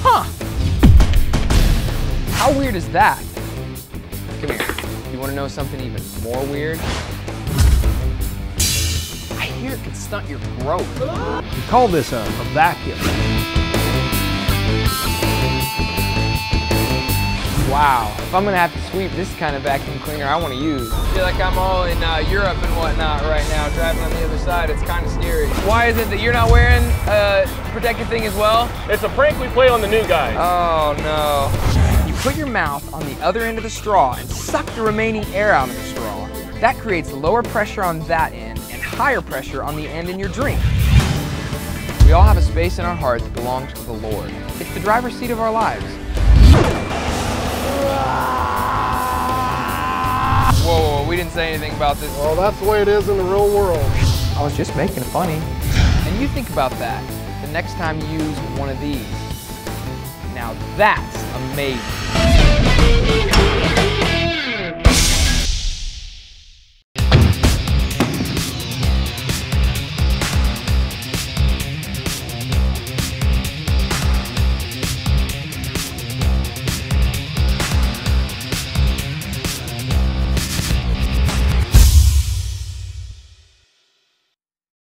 Huh. How weird is that? Come here. You want to know something even more weird? I hear it can stunt your growth. We call this a, a vacuum. Wow. If I'm gonna have to sweep this kind of vacuum cleaner, I want to use. I feel like I'm all in uh, Europe and whatnot right now, driving on the other side. It's kind of scary. Why is it that you're not wearing a protective thing as well? It's a prank we play on the new guys. Oh no. You put your mouth on the other end of the straw and suck the remaining air out of the straw. That creates lower pressure on that end and higher pressure on the end in your drink. We all have a space in our heart that belongs to the Lord. It's the driver's seat of our lives. We didn't say anything about this. Well, that's the way it is in the real world. I was just making it funny. And you think about that the next time you use one of these. Now that's amazing.